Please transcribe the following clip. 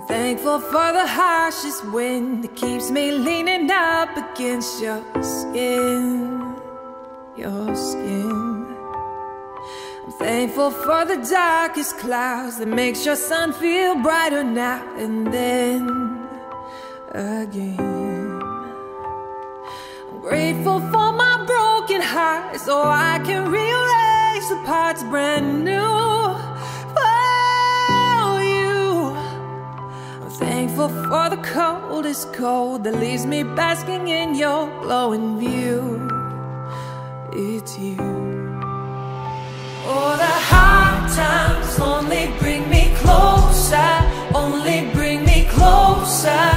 thankful for the harshest wind that keeps me leaning up against your skin, your skin. I'm thankful for the darkest clouds that makes your sun feel brighter now and then again. I'm grateful for my broken heart so I can rearrange the parts brand new. Thankful for the coldest cold that leaves me basking in your glowing view. It's you. Oh, the hard times only bring me closer, only bring me closer.